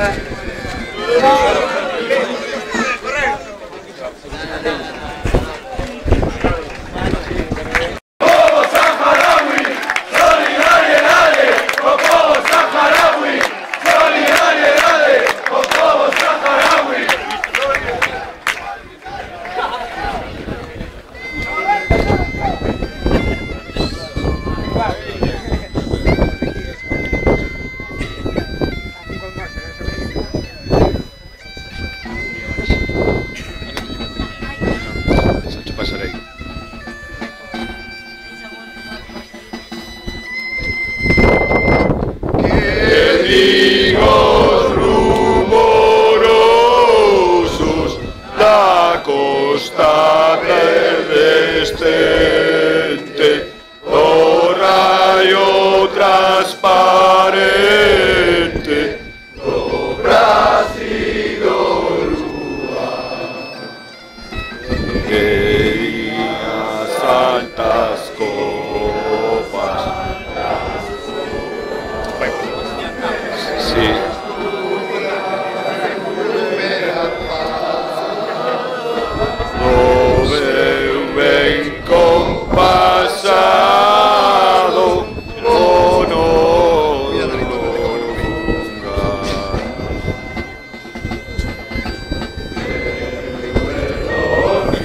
Uh, τα μπερδεύεστε, ο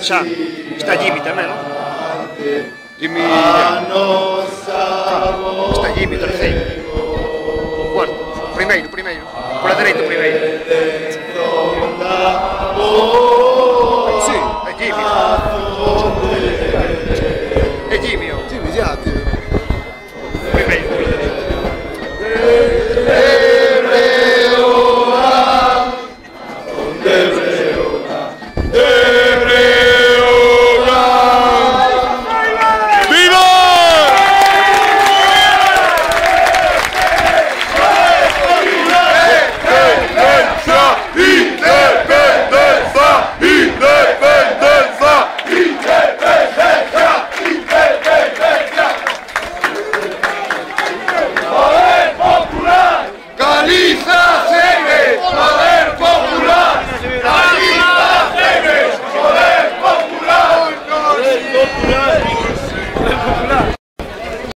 Já. Está Jimmy também, não? Jimmy. Ah, está Jimmy, terceiro. Quarto. Primeiro, primeiro. para a direita, primeiro.